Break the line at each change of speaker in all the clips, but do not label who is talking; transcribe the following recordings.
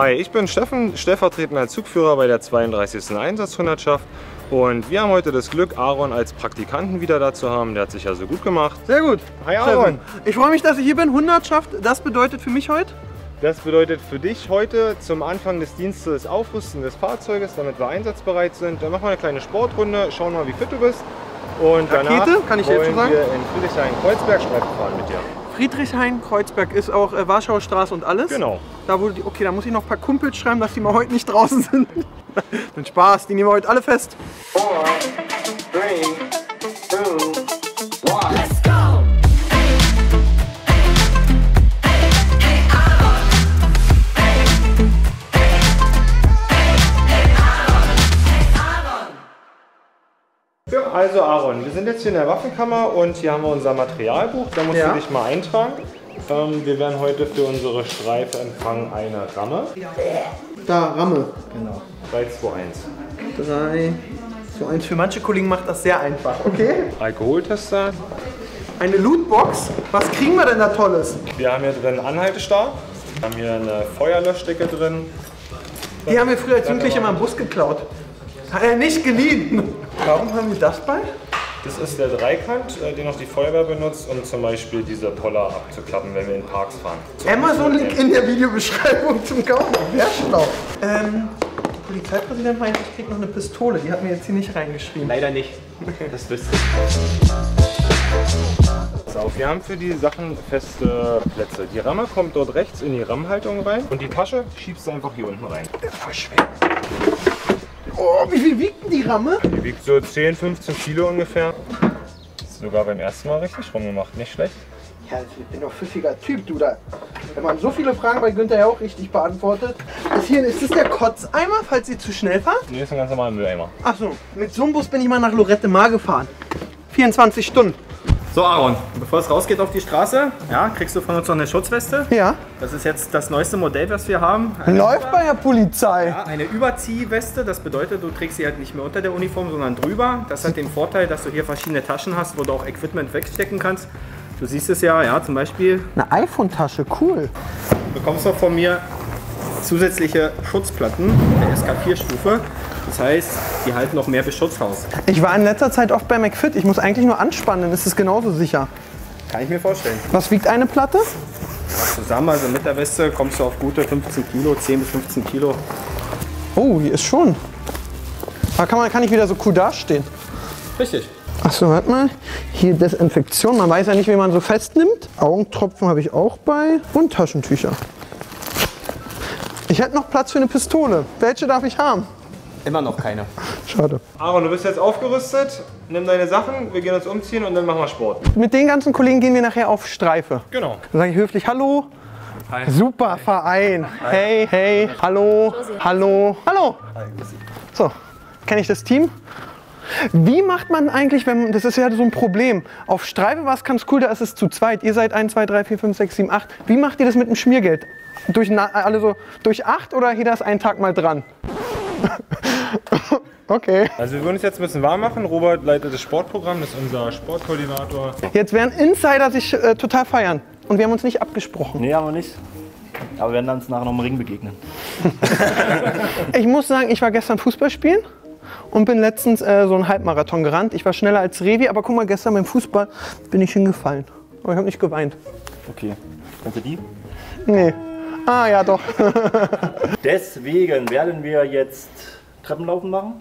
Hi, ich bin Steffen, stellvertretender Zugführer bei der 32. Einsatzhundertschaft. Und wir haben heute das Glück, Aaron als Praktikanten wieder da zu haben. Der hat sich ja so gut gemacht.
Sehr gut.
Hi Aaron.
Ich freue mich, dass ich hier bin. Hundertschaft, das bedeutet für mich heute?
Das bedeutet für dich heute zum Anfang des Dienstes Aufrüsten des Fahrzeuges, damit wir einsatzbereit sind. Dann machen wir eine kleine Sportrunde, schauen mal, wie fit du bist. Und danach
Rakete, kann ich jetzt schon
wollen
sagen?
wir in Friedrichshain-Kreuzberg Streifen fahren mit dir.
Friedrichshain, Kreuzberg ist auch äh, Warschauer Straße und alles.
Genau.
Da wo die, okay, da muss ich noch ein paar Kumpels schreiben, dass die mal heute nicht draußen sind. Mit Spaß, die nehmen wir heute alle fest.
Four, three,
Aaron, wir sind jetzt hier in der Waffenkammer und hier haben wir unser Materialbuch. Da musst
Ja.
du dich mal eintragen. Ähm, wir werden heute für unsere Streife empfangen eine Ramme.
Da, Ramme.
3, 2, 1.
3, 2, 1. Für manche Kollegen macht das sehr einfach. Okay.
Alkoholtester.
Eine Lootbox. Was kriegen wir denn da Tolles?
Wir haben hier drin einen Anhaltestab. Wir haben hier eine Feuerlöschdecke drin.
Die haben wir früher als Jugendliche immer im Bus geklaut. Hat er nicht geliehen. Warum haben wir das bei?
Das ist der Dreikant, äh, den auch die Feuerwehr benutzt, um zum Beispiel diese Poller abzuklappen, wenn wir in Parks fahren.
Amazon-Link in der Videobeschreibung zum Kaufen. Wer schlau. Ähm, der Polizeipräsident meint, ich krieg noch eine Pistole. Die hat mir jetzt hier nicht reingeschrieben.
Leider nicht. Das wisst ihr.
Pass auf, wir haben für die Sachen feste Plätze. Die Ramme kommt dort rechts in die Rammhaltung rein und die Tasche schiebst du einfach hier unten rein.
Oh, wie viel wiegt denn die Ramme?
Die wiegt so 10, 15 Kilo ungefähr. Sogar beim ersten Mal richtig rumgemacht, nicht schlecht.
Ja, ich bin doch pfiffiger Typ, du da. Wenn man so viele Fragen bei Günther ja auch richtig beantwortet. Ist, hier, ist das der Kotzeimer, falls ihr zu schnell fahrt?
Nee, ist ein ganz normaler Mülleimer.
Achso, mit so einem Bus bin ich mal nach Lorette Mar gefahren. 24 Stunden.
So, Aaron, bevor es rausgeht auf die Straße, ja, kriegst du von uns noch eine Schutzweste.
Ja.
Das ist jetzt das neueste Modell, was wir haben. Eine,
Läuft bei der Polizei.
ja, eine Überziehweste, das bedeutet, du trägst sie halt nicht mehr unter der Uniform, sondern drüber. Das hat den Vorteil, dass du hier verschiedene Taschen hast, wo du auch Equipment wegstecken kannst. Du siehst es ja, ja, zum Beispiel
Eine iPhone-Tasche, cool.
bekommst du von mir zusätzliche Schutzplatten der SK4-Stufe. Das heißt, die halten noch mehr Beschutz aus.
Ich war in letzter Zeit oft bei McFit. Ich muss eigentlich nur anspannen, dann ist es genauso sicher.
Kann ich mir vorstellen.
Was wiegt eine Platte?
Zusammen, also mit der Weste, kommst du auf gute 15 Kilo, 10 bis 15 Kilo.
Oh, die ist schon. Da kann, man, kann ich wieder so cool dastehen.
Richtig.
Achso, warte mal. Hier Desinfektion. Man weiß ja nicht, wie man so festnimmt. Augentropfen habe ich auch bei. Und Taschentücher. Ich hätte noch Platz für eine Pistole. Welche darf ich haben?
Immer noch keine.
Schade.
Aaron, du bist jetzt aufgerüstet. Nimm deine Sachen, wir gehen uns umziehen und dann machen wir Sport.
Mit den ganzen Kollegen gehen wir nachher auf Streife.
Genau.
Dann sage ich höflich Hallo. Super Verein. Hey, hey, hallo, hallo, hallo. So, kenne ich das Team? Wie macht man eigentlich, wenn, das ist ja so ein Problem. Auf Streife war es ganz cool, da ist es zu zweit. Ihr seid 1, 2, 3, 4, 5, 6, 7, 8. Wie macht ihr das mit dem Schmiergeld? Durch, na- alle so, durch 8 oder jeder ist einen Tag mal dran? okay.
Also wir würden uns jetzt ein bisschen warm machen. Robert leitet das Sportprogramm, das ist unser Sportkoordinator.
Jetzt werden Insider sich äh, total feiern. Und wir haben uns nicht abgesprochen.
Nee, haben wir nicht. Aber wir werden uns nachher noch im Ring begegnen.
Ich muss sagen, ich war gestern Fußball spielen und bin letztens äh, so einen Halbmarathon gerannt. Ich war schneller als Revi, aber guck mal, gestern beim Fußball bin ich hingefallen. Aber ich habe nicht geweint.
Okay. Kannst du die?
Nee. Ah, ja, doch.
Deswegen werden wir jetzt Treppenlaufen machen.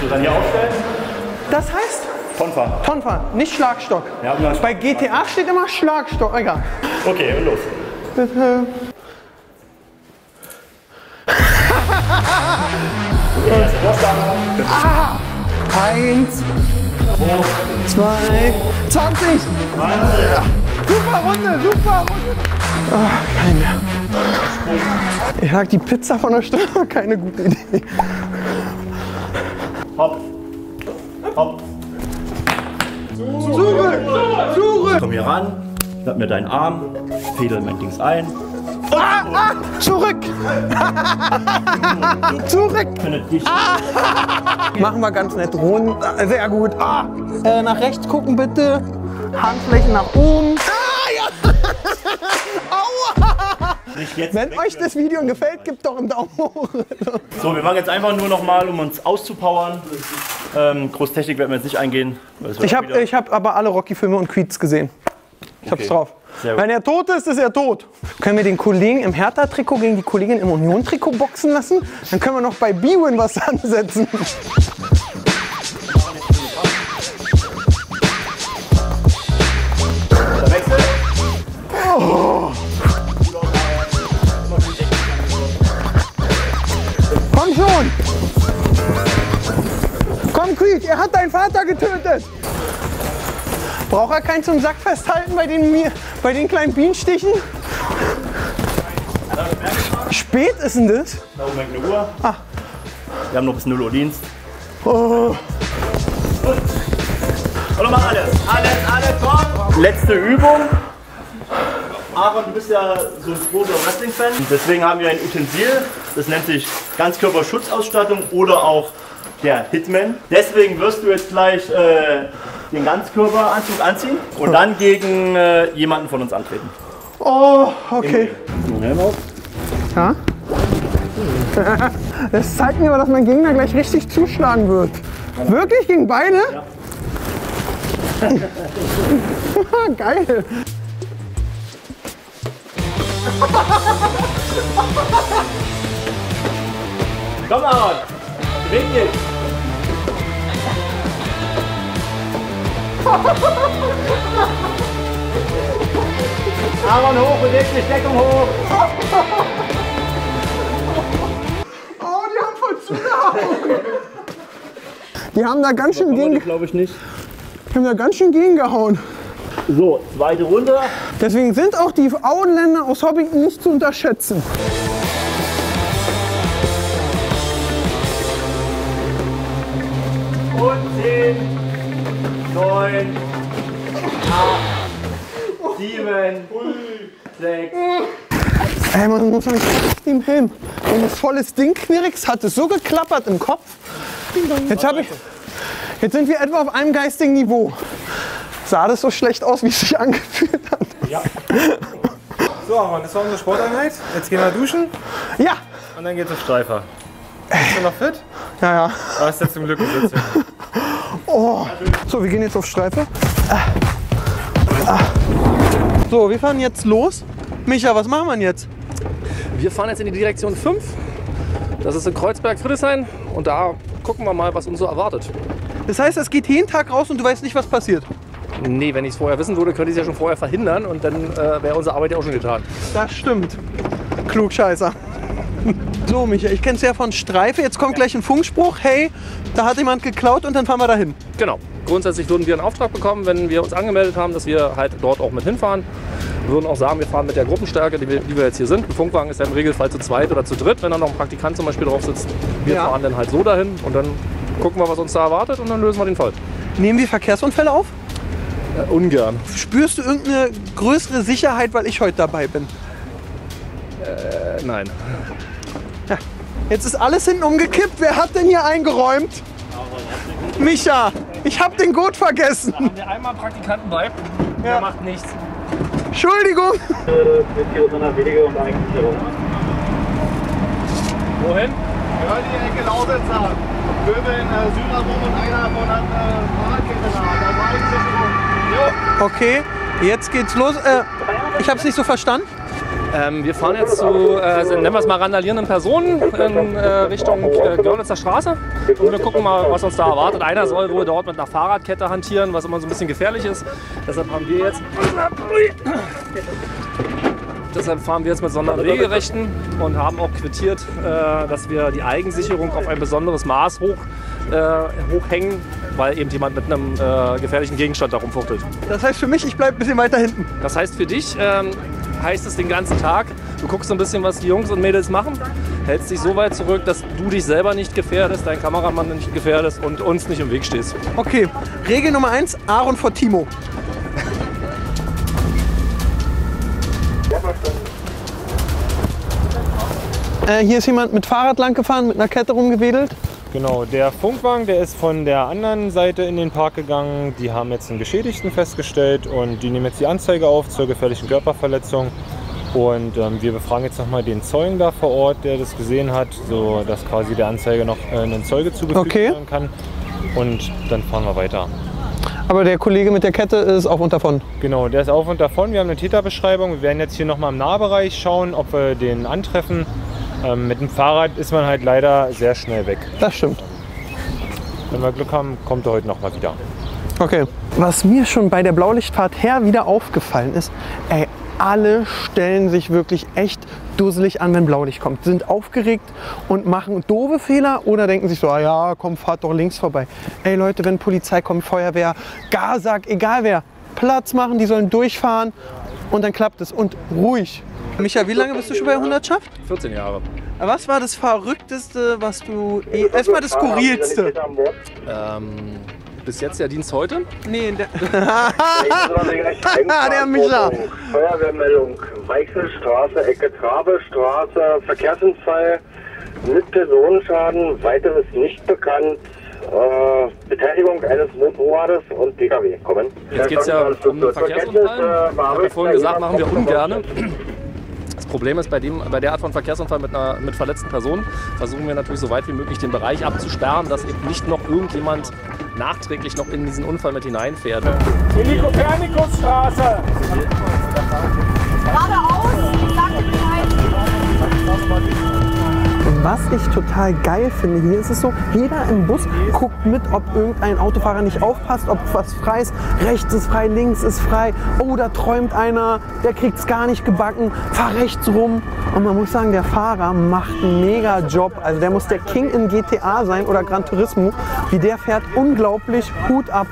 So, dann hier aufstellen.
Das heißt
Tonfahren.
Tonfahren, nicht Schlagstock.
Ja.
Bei GTA steht immer Schlagstock. Egal.
Okay, und los.
Bitte.
Vorstand.
Eins, zwei, 20. Super Runde, super Runde. Ah, kein mehr. Ich sag, die Pizza von der war keine gute Idee.
Hopp. Hopp. Komm hier ran. Schnapp mir deinen Arm, fädel mein Dings ein.
Ah, ah, zurück! zurück!
Dich.
Machen wir ganz nett rund. Sehr gut. Ah. Äh, nach rechts gucken bitte. Handflächen nach oben. Ah, ja. Aua! Wenn
weg-
euch das Video gefällt, gebt doch einen Daumen hoch.
So, wir machen jetzt einfach nur noch mal, um uns auszupowern. Ähm, Großtechnik werden wir jetzt nicht eingehen.
Ich habe hab aber alle Rocky-Filme und Creeds gesehen. Ich hab's
Okay.
drauf.
Sehr gut.
Wenn er tot ist, ist er tot. Können wir den Kollegen im Hertha-Trikot gegen die Kollegin im Union-Trikot boxen lassen? Dann können wir noch bei B-Win was ansetzen. Vater getötet! Braucht er keinen zum Sack festhalten bei den, bei den kleinen Bienenstichen? Spät ist denn das?
Da oben hängt eine Uhr.
Ah.
Wir haben noch bis 0 Uhr Dienst.
Oh,
Und nochmal alles. Alles, alles, komm. Letzte Übung. Aaron, du bist ja so ein großer Wrestling-Fan. Deswegen haben wir ein Utensil. Das nennt sich Ganzkörperschutzausstattung oder auch der Hitman. Deswegen wirst du jetzt gleich äh, den Ganzkörperanzug anziehen und dann gegen äh, jemanden von uns antreten.
oh okay.
Helm auf.
Ja? Das zeigt mir aber, dass mein Gegner gleich richtig zuschlagen wird. Wirklich gegen beide? Geil.
Komm, Aaron. Beweg dich. Aaron hoch, beweg dich, Deckung hoch.
Oh, die haben voll zugehauen. Die haben da ganz schön gegen,
glaube ich nicht.
die haben da ganz schön gegengehauen.
So, zweite Runde.
Deswegen sind auch die Auenländer aus Hobbington nicht zu unterschätzen.
10, 9, 8, 7, 6.
Ey, man muss sagen, im Helm. Und das volles Ding knirks hat es so geklappert im Kopf. Jetzt, hab ich, jetzt sind wir etwa auf einem geistigen Niveau. Sah das so schlecht aus, wie es sich angefühlt hat?
So, Aaron, das war unsere Sporteinheit. Jetzt gehen wir duschen
Ja,
und dann geht's auf Streifer. Bist du noch fit?
ja, ja.
Da hast du zum Glück einen Sitz.
So, wir gehen jetzt auf Streife. So, wir fahren jetzt los. Micha, was machen wir jetzt?
Wir fahren jetzt in die Direktion 5. Das ist in Kreuzberg-Friedrichshain. Und da gucken wir mal, was uns so erwartet.
Das heißt, es geht jeden Tag raus und du weißt nicht, was passiert.
Nee, wenn ich es vorher wissen würde, könnte ich es ja schon vorher verhindern. Und dann äh, wäre unsere Arbeit ja auch schon getan.
Das stimmt. Klugscheißer. So, Micha, ich kenn's ja von Streife. Jetzt kommt gleich ein Funkspruch. Hey, da hat jemand geklaut und dann fahren wir dahin.
Genau. Grundsätzlich würden wir einen Auftrag bekommen, wenn wir uns angemeldet haben, dass wir halt dort auch mit hinfahren. Wir würden auch sagen, wir fahren mit der Gruppenstärke, die wir, die wir jetzt hier sind. Ein Funkwagen ist ja im Regelfall zu zweit oder zu dritt, wenn da noch ein Praktikant zum Beispiel drauf sitzt. Wir
Ja.
fahren dann halt so dahin und dann gucken wir, was uns da erwartet und dann lösen wir den Fall.
Nehmen wir Verkehrsunfälle auf?
Äh, ungern.
Spürst du irgendeine größere Sicherheit, weil ich heute dabei bin?
Äh, nein.
Jetzt ist alles hinten umgekippt. Wer hat denn hier eingeräumt? Micha, ich hab den Gurt vergessen.
Haben wir einmal Praktikanten bei, der
Ja.
macht nichts.
Entschuldigung.
Mit und Eigensicherung.
Wohin?
Ja, die Ecke Lausitzer. Möbeln, äh, Süderrum und einer von der Fahrradkette da. Da war ich.
Okay, jetzt geht's los. Äh, ich hab's nicht so verstanden.
Ähm, wir fahren jetzt zu, äh, nennen wir es mal, randalierenden Personen in äh, Richtung äh, Görlitzer Straße. Und wir gucken mal, was uns da erwartet. Einer soll wohl dort mit einer Fahrradkette hantieren, was immer so ein bisschen gefährlich ist. Deshalb haben wir jetzt. Deshalb fahren wir jetzt mit Sonderwegerechten und haben auch quittiert, äh, dass wir die Eigensicherung auf ein besonderes Maß hoch, äh, hochhängen, weil eben jemand mit einem äh, gefährlichen Gegenstand da rumfuchtelt.
Das heißt für mich, ich bleib ein bisschen weiter hinten.
Das heißt für dich ähm, heißt es den ganzen Tag. Du guckst so ein bisschen, was die Jungs und Mädels machen, hältst dich so weit zurück, dass du dich selber nicht gefährdest, deinen Kameramann nicht gefährdest und uns nicht im Weg stehst.
Okay, Regel Nummer eins: Aaron vor Timo. äh, hier ist jemand mit Fahrrad lang gefahren, mit einer Kette rumgewedelt.
Genau, der Funkwagen, der ist von der anderen Seite in den Park gegangen. Die haben jetzt einen Geschädigten festgestellt und die nehmen jetzt die Anzeige auf zur gefährlichen Körperverletzung. Und ähm, wir befragen jetzt nochmal den Zeugen da vor Ort, der das gesehen hat, so dass quasi der Anzeige noch äh, einen Zeuge zugefügt
Okay.
werden kann. Und dann fahren wir weiter.
Aber der Kollege mit der Kette ist auf und davon.
Genau, der ist auf und davon. Wir haben eine Täterbeschreibung. Wir werden jetzt hier nochmal im Nahbereich schauen, ob wir den antreffen. Ähm, mit dem Fahrrad ist man halt leider sehr schnell weg.
Das stimmt.
Wenn wir Glück haben, kommt er heute nochmal wieder.
Okay. Was mir schon bei der Blaulichtfahrt her wieder aufgefallen ist, ey, alle stellen sich wirklich echt dusselig an, wenn Blaulicht kommt. Sind aufgeregt und machen doofe Fehler oder denken sich so, ah ja, komm, fahrt doch links vorbei. Ey Leute, wenn Polizei kommt, Feuerwehr, Gasak, egal wer, Platz machen, die sollen durchfahren und dann klappt es. Und ruhig. Micha, wie lange bist du schon bei Hundertschaft?
14 Jahre.
Was war das Verrückteste, was du... Erstmal das Skurrilste.
Ähm, bis jetzt der Dienst heute.
Nee, der,
der
Micha.
Feuerwehrmeldung, Weichselstraße, Ecke Trabestraße, Verkehrsunfall mit Personenschaden, weiteres nicht bekannt. Äh, Betätigung eines Motorrades und Pkw kommen.
Jetzt geht es ja um Verkehrsunfall. Ich habe ja vorhin gesagt, machen wir ungerne. Das Problem ist, bei, dem, bei der Art von Verkehrsunfall mit, einer, mit verletzten Personen versuchen wir natürlich so weit wie möglich den Bereich abzusperren, dass eben nicht noch irgendjemand nachträglich noch in diesen Unfall mit hineinfährt.
Kopernikusstraße.
Geradeaus, sag Bescheid.
Was ich total geil finde, hier ist es so, jeder im Bus guckt mit, ob irgendein Autofahrer nicht aufpasst, ob was frei ist. Rechts ist frei, links ist frei. Oh, da träumt einer, der kriegt es gar nicht gebacken. Fahr rechts rum. Und man muss sagen, der Fahrer macht einen mega Job. Also der muss der King in GTA sein oder Gran Turismo. Wie der fährt, unglaublich, Hut ab.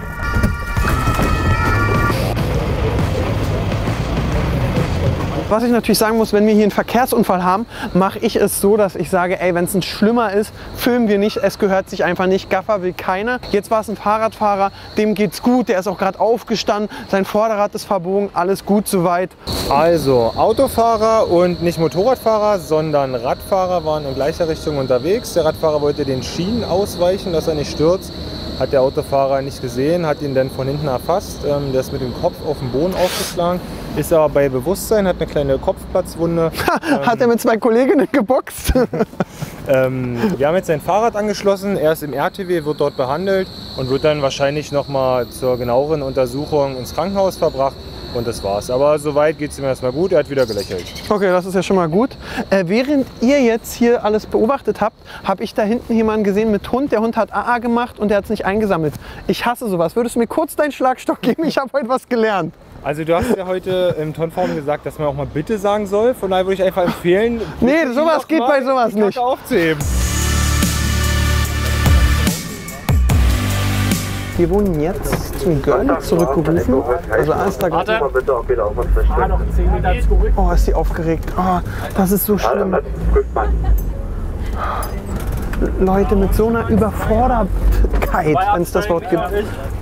Was ich natürlich sagen muss, wenn wir hier einen Verkehrsunfall haben, mache ich es so, dass ich sage, ey, wenn es ein schlimmer ist, filmen wir nicht, es gehört sich einfach nicht, Gaffer will keiner. Jetzt war es ein Fahrradfahrer, dem geht's gut, der ist auch gerade aufgestanden, sein Vorderrad ist verbogen, alles gut soweit.
Also, Autofahrer und nicht Motorradfahrer, sondern Radfahrer waren in gleicher Richtung unterwegs. Der Radfahrer wollte den Schienen ausweichen, dass er nicht stürzt. Hat der Autofahrer nicht gesehen, hat ihn dann von hinten erfasst. Ähm, der ist mit dem Kopf auf den Boden aufgeschlagen, ist aber bei Bewusstsein, hat eine kleine Kopfplatzwunde.
Hat er mit zwei Kolleginnen geboxt?
Ähm, wir haben jetzt sein Fahrrad angeschlossen. Er ist im RTW, wird dort behandelt und wird dann wahrscheinlich nochmal zur genaueren Untersuchung ins Krankenhaus verbracht. Und das war's. Aber soweit geht es ihm erstmal gut. Er hat wieder gelächelt.
Okay, das ist ja schon mal gut. Äh, während ihr jetzt hier alles beobachtet habt, habe ich da hinten jemanden gesehen mit Hund. Der Hund hat AA gemacht und der hat es nicht eingesammelt. Ich hasse sowas. Würdest du mir kurz deinen Schlagstock geben? Ich habe heute was gelernt.
Also du hast ja heute im Tonform gesagt, dass man auch mal bitte sagen soll. Von daher würde ich einfach empfehlen,
Nee, sowas geht
mal
bei sowas nicht.
aufzuheben.
Wir wurden jetzt zum Görlitz zurückgerufen. Also alles da
verstehen.
Oh, ist die aufgeregt. Oh, das ist so schlimm. Leute mit so einer Überfordertheit, wenn es das Wort gibt,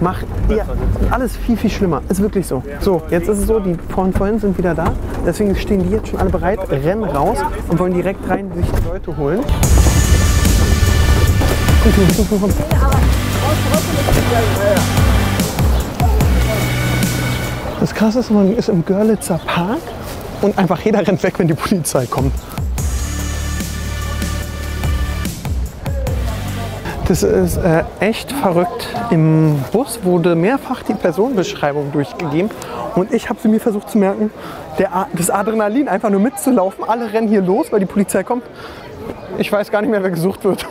macht ihr alles viel, viel schlimmer. Ist wirklich so. So, jetzt ist es so, die von vorhin sind wieder da. Deswegen stehen die jetzt schon alle bereit, rennen raus und wollen direkt rein sich die Leute holen. Komm, komm, komm, komm. Das Krasse ist, man ist im Görlitzer Park und einfach jeder rennt weg, wenn die Polizei kommt. Das ist äh, echt verrückt. Im Bus wurde mehrfach die Personenbeschreibung durchgegeben und ich habe sie mir versucht zu merken. Der, das Adrenalin, einfach nur mitzulaufen. Alle rennen hier los, weil die Polizei kommt. Ich weiß gar nicht mehr, wer gesucht wird.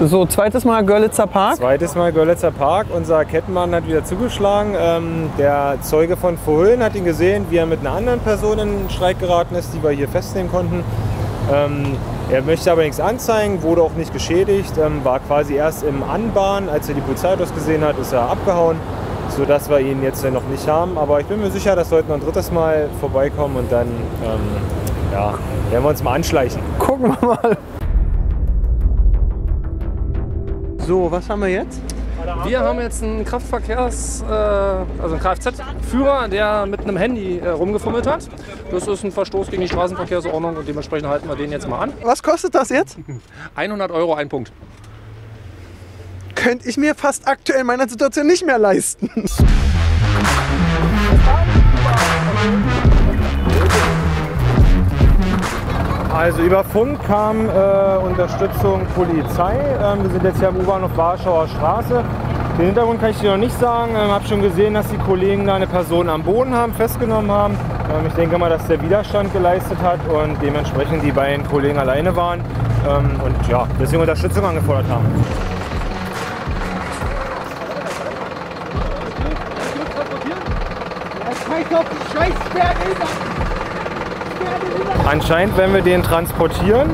So, zweites Mal Görlitzer Park.
Zweites Mal Görlitzer Park. Unser Kettenmann hat wieder zugeschlagen. Ähm, der Zeuge von vorhin hat ihn gesehen, wie er mit einer anderen Person in Streit geraten ist, die wir hier festnehmen konnten. Ähm, er möchte aber nichts anzeigen, wurde auch nicht geschädigt, ähm, war quasi erst im Anbahn, als er die Polizeiautos gesehen hat, ist er abgehauen, sodass wir ihn jetzt noch nicht haben. Aber ich bin mir sicher, dass wir heute noch ein drittes Mal vorbeikommen und dann ähm, ja, werden wir uns mal anschleichen.
Gucken wir mal. So, was haben wir jetzt?
Wir haben jetzt einen Kraftverkehrs-, äh, also einen Kfz-Führer, der mit einem Handy äh, rumgefummelt hat. Das ist ein Verstoß gegen die Straßenverkehrsordnung und dementsprechend halten wir den jetzt mal an.
Was kostet das jetzt?
100 Euro, ein Punkt.
Könnte ich mir fast aktuell in meiner Situation nicht mehr leisten.
Also über Funk kam äh, Unterstützung Polizei. Ähm, wir sind jetzt hier am U-Bahnhof Warschauer Straße. Den Hintergrund kann ich dir noch nicht sagen. Ich ähm, habe schon gesehen, dass die Kollegen da eine Person am Boden haben, festgenommen haben. Ähm, ich denke mal, dass der Widerstand geleistet hat und dementsprechend die beiden Kollegen alleine waren ähm, und ja, deswegen Unterstützung angefordert haben. Anscheinend, wenn wir den transportieren,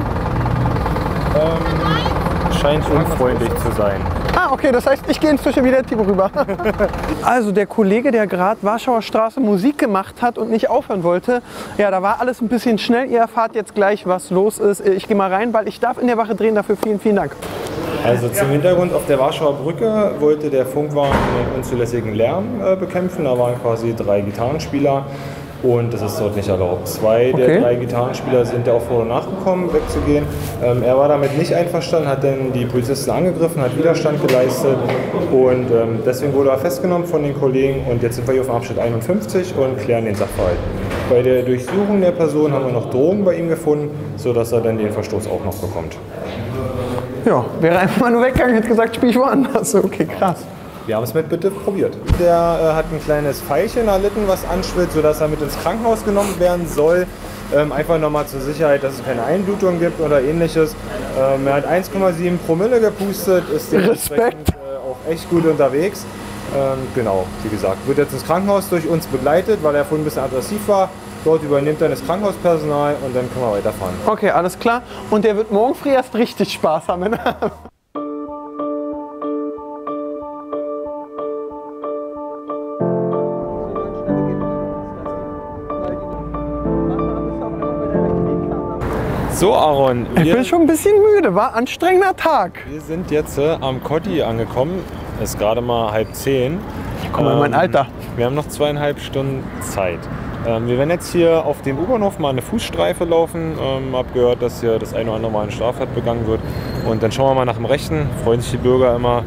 ähm, scheint unfreundlich zu sein.
Ah, okay, das heißt, ich gehe inzwischen wieder Timo rüber. also der Kollege, der gerade Warschauer Straße Musik gemacht hat und nicht aufhören wollte, ja, da war alles ein bisschen schnell. Ihr erfahrt jetzt gleich, was los ist. Ich gehe mal rein, weil ich darf in der Wache drehen. Dafür vielen, vielen Dank.
Also zum Hintergrund, auf der Warschauer Brücke wollte der Funkwagen den unzulässigen Lärm äh, bekämpfen. Da waren quasi drei Gitarrenspieler und das ist dort nicht erlaubt. Zwei
Okay.
der drei Gitarrenspieler sind der auch vor und nachgekommen, wegzugehen. Ähm, er war damit nicht einverstanden, hat dann die Polizisten angegriffen, hat Widerstand geleistet und ähm, deswegen wurde er festgenommen von den Kollegen und jetzt sind wir hier auf dem Abschnitt 51 und klären den Sachverhalt. Bei der Durchsuchung der Person haben wir noch Drogen bei ihm gefunden, sodass er dann den Verstoß auch noch bekommt.
Ja, wäre einfach mal nur weggegangen, hätte gesagt, spiel ich woanders. Okay, krass.
Wir haben es mit Bitte probiert. Der äh, hat ein kleines Pfeilchen erlitten, was anschwillt, sodass er mit ins Krankenhaus genommen werden soll. Ähm, einfach nochmal zur Sicherheit, dass es keine Einblutung gibt oder ähnliches. Ähm, er hat 1,7 Promille gepustet, ist dementsprechend äh, auch echt gut unterwegs. Ähm, genau, wie gesagt, wird jetzt ins Krankenhaus durch uns begleitet, weil er vorhin ein bisschen aggressiv war. Dort übernimmt dann das Krankenhauspersonal und dann können wir weiterfahren.
Okay, alles klar. Und der wird morgen früh erst richtig Spaß haben.
So, Aaron,
Ich bin schon ein bisschen müde, war anstrengender Tag.
Wir sind jetzt äh, am Kotti angekommen. Ist gerade mal halb zehn.
Komm in mein Alter.
Wir haben noch zweieinhalb Stunden Zeit. Ähm, wir werden jetzt hier auf dem U-Bahnhof mal eine Fußstreife laufen. Ähm, hab gehört, dass hier das eine oder andere Mal eine Straftat begangen wird. Und dann schauen wir mal nach dem Rechten. Freuen sich die Bürger immer.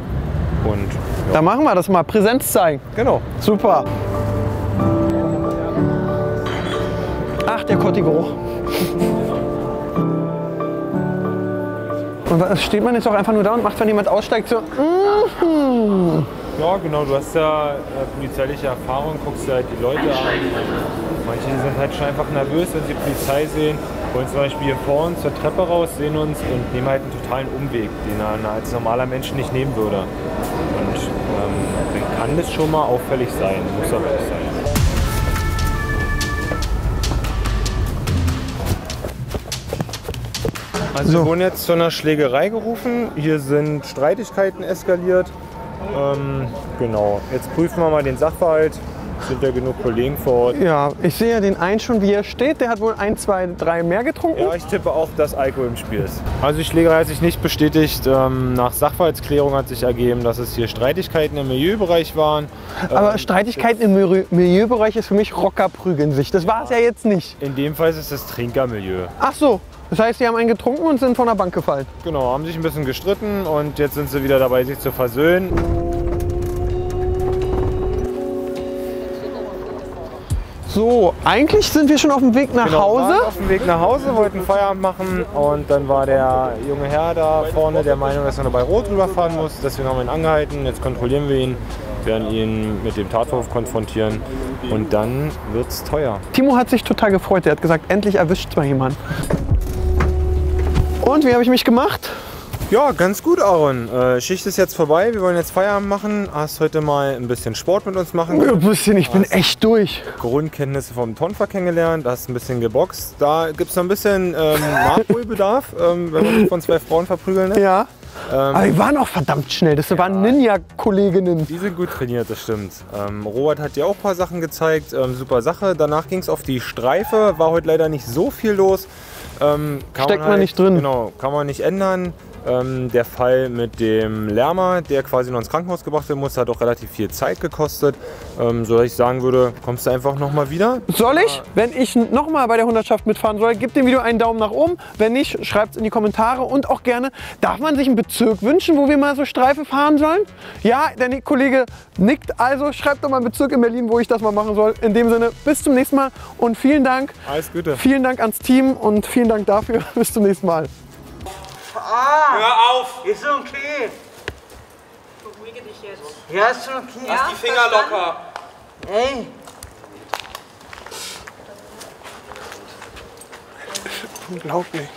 Und
Da machen wir das mal. Präsenz zeigen.
genau.
Super. Ach, der Kotti-Geruch. Und was, steht man jetzt auch einfach nur da und macht, wenn jemand aussteigt, so. mhm.
Ja, genau. Du hast ja äh, polizeiliche Erfahrung, guckst dir halt die Leute an. Manche sind halt schon einfach nervös, wenn sie Polizei sehen. Wollen zum Beispiel hier vor uns zur Treppe raus, sehen uns und nehmen halt einen totalen Umweg, den er als normaler Mensch nicht nehmen würde. Und ähm, dann kann das schon mal auffällig sein, muss aber nicht sein. Also wir wurden jetzt zu einer Schlägerei gerufen. Hier sind Streitigkeiten eskaliert. Ähm, genau. Jetzt prüfen wir mal den Sachverhalt. Sind ja genug Kollegen vor Ort.
Ja, ich sehe ja den einen schon, wie er steht. Der hat wohl ein, zwei, drei mehr getrunken.
Ja, ich tippe auch, dass Alkohol im Spiel ist. Also die Schlägerei hat sich nicht bestätigt. Ähm, nach Sachverhaltsklärung hat sich ergeben, dass es hier Streitigkeiten im Milieubereich waren.
Aber
Ähm,
Streitigkeiten im Milieu- Milieubereich ist für mich Rocker prügeln sich. Das war es ja jetzt nicht.
In dem Fall ist es das Trinkermilieu.
Ach so, das heißt, die haben einen getrunken und sind von der Bank gefallen.
Genau, haben sich ein bisschen gestritten und jetzt sind sie wieder dabei, sich zu versöhnen.
So, eigentlich sind wir schon auf dem Weg nach
Genau,
Hause.
waren auf dem Weg nach Hause, wollten Feierabend machen und dann war der junge Herr da vorne der Meinung, dass er nur bei Rot rüberfahren muss. Deswegen haben wir ihn angehalten. Jetzt kontrollieren wir ihn, werden ihn mit dem Tatvorwurf konfrontieren und dann wird's teuer.
Timo hat sich total gefreut. Er hat gesagt, endlich erwischt mal jemand. Und wie habe ich mich gemacht?
Ja, ganz gut, Aaron. Äh, Schicht ist jetzt vorbei. Wir wollen jetzt Feierabend machen. Hast heute mal ein bisschen Sport mit uns machen
Ein bisschen, ich bin echt durch.
Grundkenntnisse vom Tonfa kennengelernt, hast ein bisschen geboxt. Da gibt es noch ein bisschen ähm, Nachholbedarf, ähm, wenn man sich von zwei Frauen verprügeln lässt.
Ja. Aber die waren auch verdammt schnell. Das waren Ninja-Kolleginnen.
Die sind gut trainiert, das stimmt. Ähm, Robert hat dir auch ein paar Sachen gezeigt. Ähm, super Sache. Danach ging es auf die Streife. War heute leider nicht so viel los. Ähm,
Steckt man nicht drin.
Genau, kann man nicht ändern. Ähm, der Fall mit dem Lärmer, der quasi noch ins Krankenhaus gebracht werden muss, hat auch relativ viel Zeit gekostet. Ähm, so dass ich sagen würde, kommst du einfach nochmal wieder?
Soll ich, wenn ich nochmal bei der Hundertschaft mitfahren soll, gebt dem Video einen Daumen nach oben. Wenn nicht, schreibt es in die Kommentare und auch gerne, darf man sich einen Bezirk wünschen, wo wir mal so Streife fahren sollen? Ja, der Kollege nickt, also schreibt doch mal einen Bezirk in Berlin, wo ich das mal machen soll. In dem Sinne, bis zum nächsten Mal und vielen Dank.
Alles Gute.
Vielen Dank ans Team und vielen Dank dafür. Bis zum nächsten Mal.
Hör auf! Ist okay.
Beruhige dich jetzt.
Ja, ist schon okay.
Lass die Finger locker.
Ey.
Unglaublich.